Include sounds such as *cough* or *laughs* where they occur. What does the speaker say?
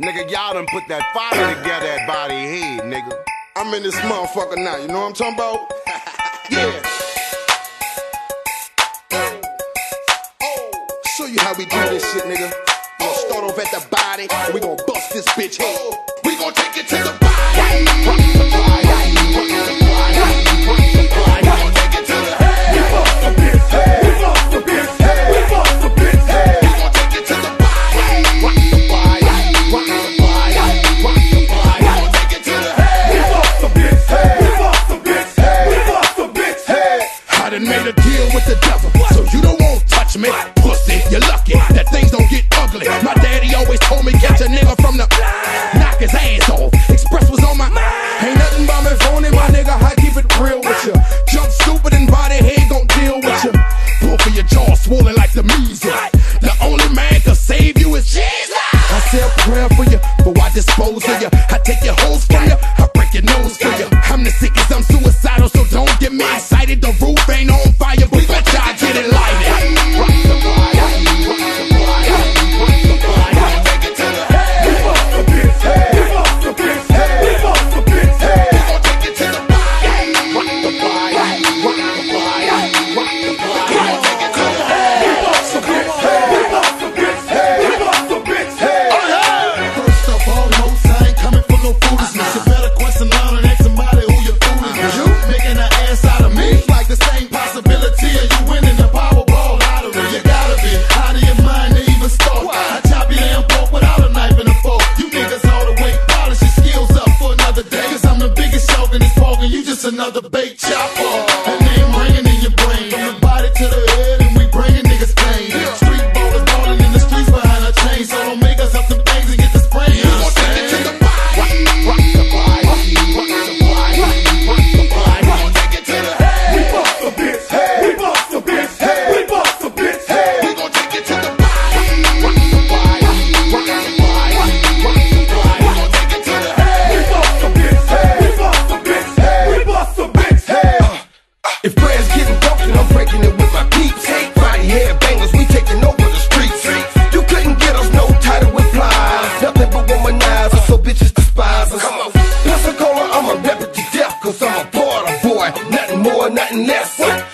Nigga, y'all done put that fire together at body head, nigga. I'm in this motherfucker now, you know what I'm talking about? *laughs* yeah. Oh, show you how we do this shit, nigga. We gonna start off at the body, and we gonna bust this bitch head. Oh. We gonna take it to the body. Want pussy. You're lucky that things don't get ugly. My daddy always told me catch a nigga from the knock his ass off. Express was on my mind. ain't nothing but me phony, my nigga. I keep it real with you. Jump stupid and body head gon' deal with you. Pull for your jaws swollen like the measles. The only man can save you is Jesus. I say a prayer for you, but I dispose of you. I take your hoes from you, I break your nose another bait chopper. Prayers getting broken, I'm breaking it with my peeps. Body Head Bangerz, we taking over the streets. You couldn't get us no title with flies. Nothing but womanizer, so bitches despise us. Pensacola, I'ma rep it to death, cause I'm a border boy. Nothing more, nothing less. You disrespect or test what